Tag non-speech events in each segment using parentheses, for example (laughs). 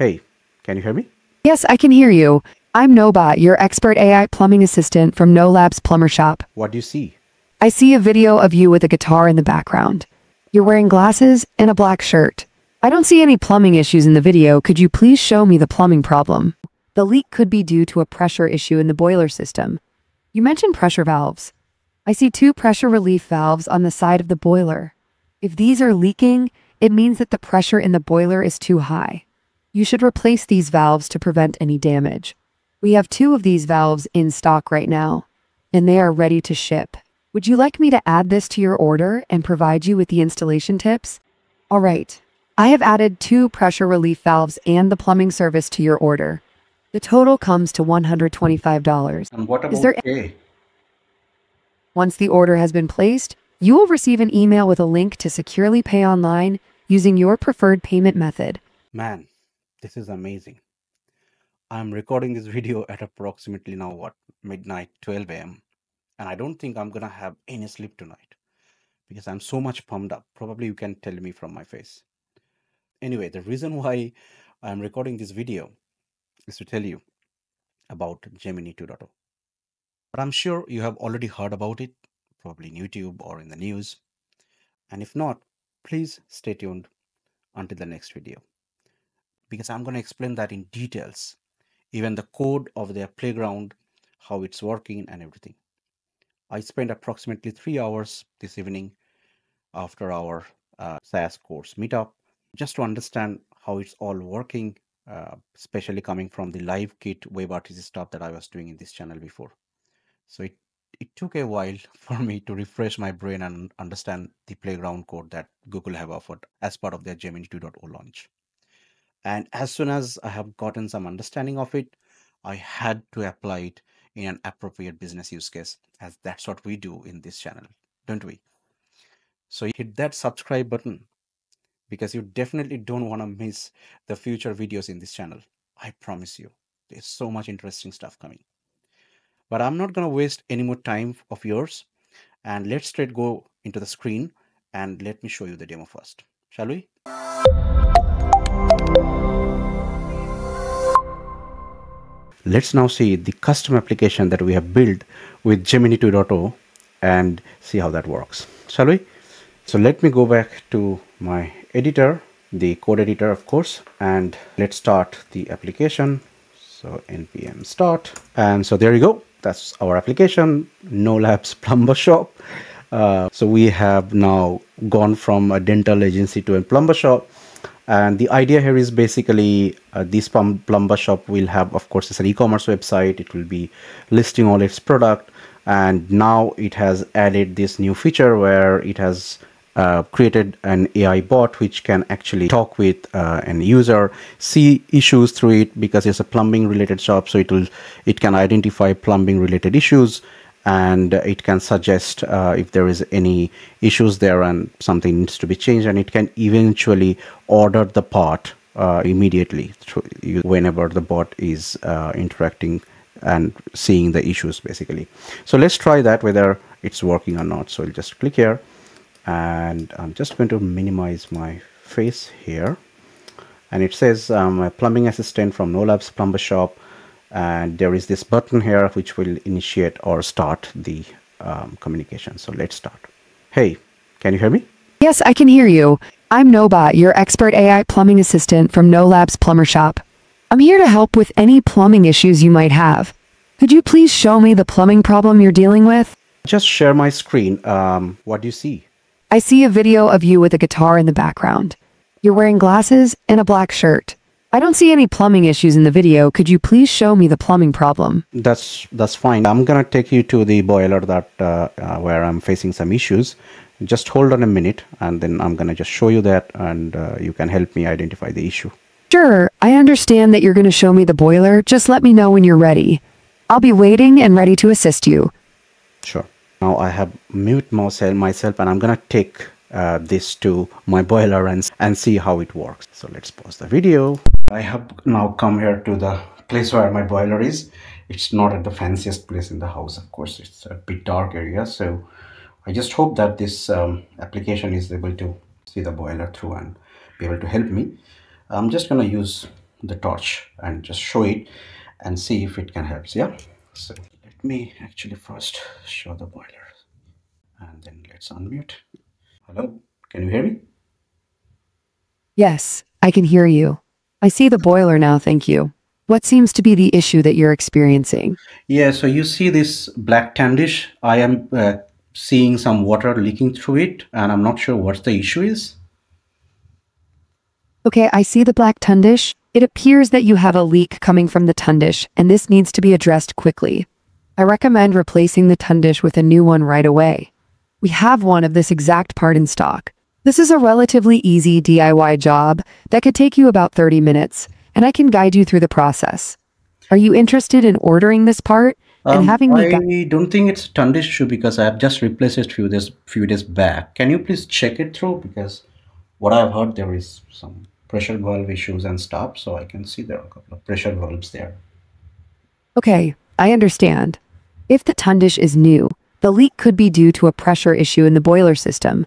Hey, can you hear me? Yes, I can hear you. I'm Nobot, your expert AI plumbing assistant from No Labs Plumber Shop. What do you see? I see a video of you with a guitar in the background. You're wearing glasses and a black shirt. I don't see any plumbing issues in the video. Could you please show me the plumbing problem? The leak could be due to a pressure issue in the boiler system. You mentioned pressure valves. I see two pressure relief valves on the side of the boiler. If these are leaking, it means that the pressure in the boiler is too high. You should replace these valves to prevent any damage. We have two of these valves in stock right now, and they are ready to ship. Would you like me to add this to your order and provide you with the installation tips? All right. I have added two pressure relief valves and the plumbing service to your order. The total comes to $125. And what about Is there- pay? Once the order has been placed, you will receive an email with a link to securely pay online using your preferred payment method. Man, this is amazing. I'm recording this video (laughs) at approximately now what midnight 12 a.m. and I don't think I'm gonna have any sleep tonight because I'm so much pumped up. Probably you can tell me from my face. Anyway, the reason why I'm recording this video is to tell you about Gemini 2.0. But I'm sure you have already heard about it, probably in YouTube or in the news. And if not, please stay tuned until the next video because I'm going to explain that in details, even the code of their playground, how it's working, and everything. I spent approximately three hours this evening after our uh, SaaS course meetup just to understand how it's all working, uh, especially coming from the LiveKit WebRTC stuff that I was doing in this channel before. So it, it took a while (laughs) for me to refresh my brain and understand the playground code that Google have offered as part of their Gemini 2.0 launch. And as soon as I have gotten some understanding of it, I had to apply it in an appropriate business use case, as that's what we do in this channel, don't we? So hit that subscribe button because you definitely don't want to miss the future videos in this channel. I promise you, there's so much interesting stuff coming. But I'm not going to waste any more time of yours. And let's straight go into the screen and let me show you the demo first. Shall we? Let's now see the custom application that we have built with Gemini 2.0 and see how that works. Shall we? So let me go back to my editor, the code editor, of course, and let's start the application. So npm start. And so there you go. That's our application, No Labs (laughs) Plumber Shop. Uh, so we have now gone from a dental agency to a plumber shop and the idea here is basically uh, this plum plumber shop will have of course it's an e-commerce website. It will be listing all its product. And now it has added this new feature where it has uh, created an AI bot which can actually talk with uh, an user, see issues through it because it's a plumbing related shop. So it will, it can identify plumbing related issues and it can suggest uh, if there is any issues there and something needs to be changed and it can eventually order the part uh, immediately whenever the bot is uh, interacting and seeing the issues basically. So let's try that whether it's working or not. So i'll just click here and i'm just going to minimize my face here. And it says um, a plumbing assistant from no labs plumber shop and there is this button here which will initiate or start the um, communication. So let's start. Hey, can you hear me? Yes, I can hear you. I'm Nobot, your expert AI plumbing assistant from No Labs Plumber Shop. I'm here to help with any plumbing issues you might have. Could you please show me the plumbing problem you're dealing with? Just share my screen. Um, what do you see? I see a video of you with a guitar in the background. You're wearing glasses and a black shirt. I don't see any plumbing issues in the video. Could you please show me the plumbing problem? That's that's fine. I'm gonna take you to the boiler that uh, uh, where I'm facing some issues. Just hold on a minute, and then I'm gonna just show you that, and uh, you can help me identify the issue. Sure, I understand that you're going to show me the boiler. Just let me know when you're ready. I'll be waiting and ready to assist you. Sure. Now I have mute myself, myself and I'm gonna take uh, this to my boiler and, and see how it works. So let's pause the video. I have now come here to the place where my boiler is. It's not at the fanciest place in the house, of course. It's a bit dark area. So I just hope that this um, application is able to see the boiler through and be able to help me. I'm just going to use the torch and just show it and see if it can help yeah so let me actually first show the boiler and then let's unmute hello can you hear me Yes, I can hear you. I see the boiler now, thank you. What seems to be the issue that you're experiencing? yeah so you see this black tundish i am uh, seeing some water leaking through it and i'm not sure what the issue is Okay, I see the black tundish. It appears that you have a leak coming from the tundish, and this needs to be addressed quickly. I recommend replacing the tundish with a new one right away. We have one of this exact part in stock. This is a relatively easy DIY job that could take you about 30 minutes, and I can guide you through the process. Are you interested in ordering this part and Um, having me I don't think it's a ton issue because I have just replaced it few days few days back. Can you please check it through? Because what I've heard there is some pressure valve issues and stuff, so I can see there are a couple of pressure valves there. Okay, I understand. If the tundish is new, the leak could be due to a pressure issue in the boiler system.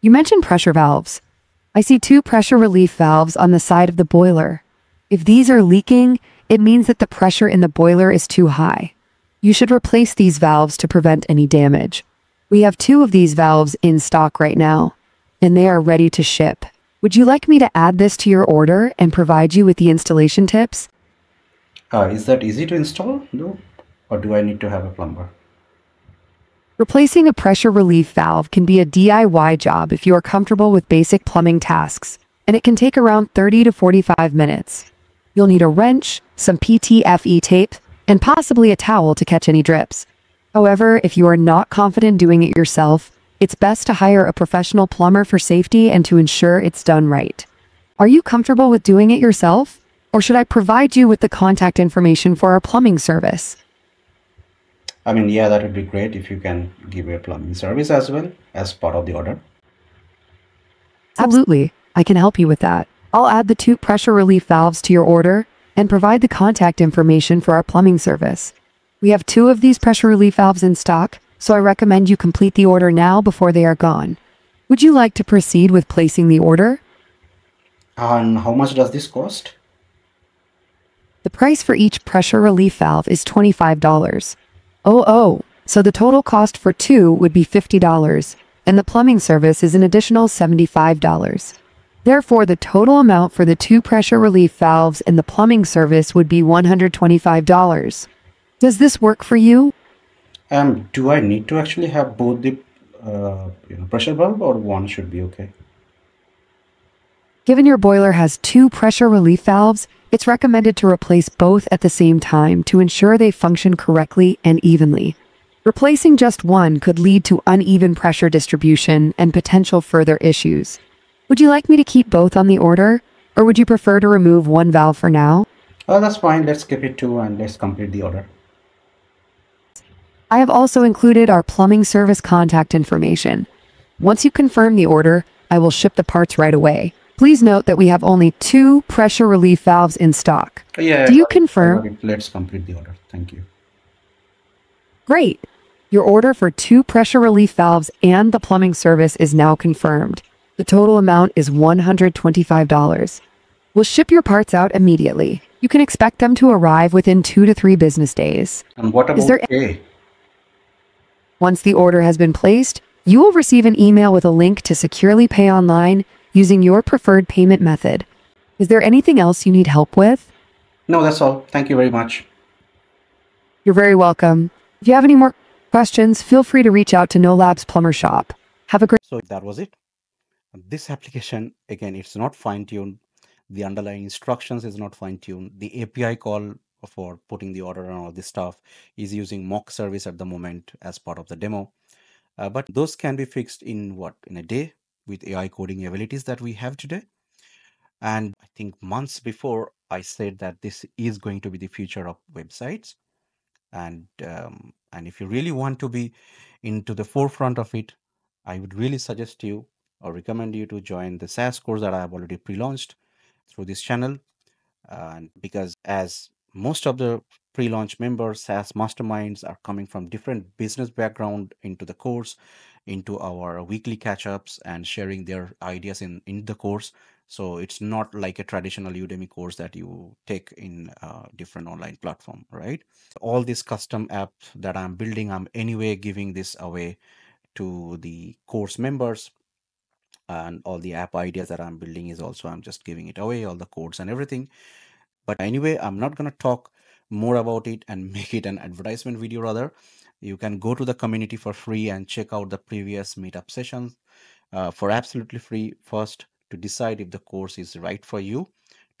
You mentioned pressure valves. I see two pressure relief valves on the side of the boiler. If these are leaking, it means that the pressure in the boiler is too high. You should replace these valves to prevent any damage. We have two of these valves in stock right now, and they are ready to ship. Would you like me to add this to your order and provide you with the installation tips? Uh, is that easy to install? No, or do I need to have a plumber? Replacing a pressure relief valve can be a DIY job if you are comfortable with basic plumbing tasks, and it can take around 30 to 45 minutes. You'll need a wrench, some PTFE tape, and possibly a towel to catch any drips. However, if you are not confident doing it yourself, it's best to hire a professional plumber for safety and to ensure it's done right. Are you comfortable with doing it yourself? Or should I provide you with the contact information for our plumbing service? I mean, yeah, that would be great if you can give a plumbing service as well as part of the order. Absolutely. I can help you with that. I'll add the two pressure relief valves to your order and provide the contact information for our plumbing service. We have two of these pressure relief valves in stock, so I recommend you complete the order now before they are gone. Would you like to proceed with placing the order? And how much does this cost? The price for each pressure relief valve is $25. Oh, oh, so the total cost for two would be $50, and the plumbing service is an additional $75. Therefore, the total amount for the two pressure relief valves and the plumbing service would be $125. Does this work for you? Um, do I need to actually have both the uh, you know, pressure valve or one should be okay? Given your boiler has two pressure relief valves, it's recommended to replace both at the same time to ensure they function correctly and evenly. Replacing just one could lead to uneven pressure distribution and potential further issues. Would you like me to keep both on the order, or would you prefer to remove one valve for now? Oh, that's fine. Let's skip it too and let's complete the order. I have also included our plumbing service contact information. Once you confirm the order, I will ship the parts right away. Please note that we have only two pressure relief valves in stock. Oh, yeah. Do you confirm? Let's complete the order. Thank you. Great! Your order for two pressure relief valves and the plumbing service is now confirmed. The total amount is $125. We'll ship your parts out immediately. You can expect them to arrive within two to three business days. And what Is about there- pay? Once the order has been placed, you will receive an email with a link to securely pay online using your preferred payment method. Is there anything else you need help with? No, that's all. Thank you very much. You're very welcome. If you have any more questions, feel free to reach out to No Labs Plumber Shop. Have a great So that was it. This application, again, it's not fine tuned. The underlying instructions is not fine tuned. The API call for putting the order and all this stuff is using mock service at the moment as part of the demo. Uh, but those can be fixed in what, in a day with AI coding abilities that we have today. And I think months before, I said that this is going to be the future of websites. And um, and if you really want to be into the forefront of it, I would really suggest you or recommend you to join the SaaS course that I have already pre-launched through this channel. And because as most of the pre-launch members, SaaS masterminds are coming from different business background into the course, into our weekly catch-ups and sharing their ideas in, in the course. So it's not like a traditional Udemy course that you take in different online platform, right? All these custom apps that I'm building, I'm anyway giving this away to the course members and all the app ideas that I'm building is also I'm just giving it away, all the codes and everything. But anyway, I'm not going to talk more about it and (laughs) make it an advertisement video rather. You can go to the community for free and check out the previous meetup sessions uh, for absolutely free first to decide if the course is right for you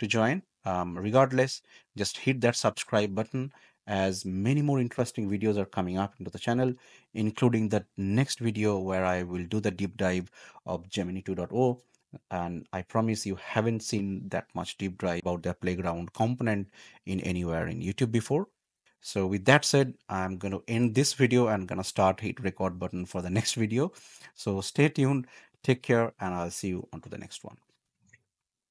to join. Um, regardless, just hit that subscribe button as many more interesting videos are coming up into the channel, including the next video where I will do the deep dive of Gemini 2.0. And I promise you haven't seen that much deep dive about the playground component in anywhere in YouTube before. So with that said, I'm going to end this video and going to start hit record button for the next video. So stay tuned, take care, and I'll see you on to the next one.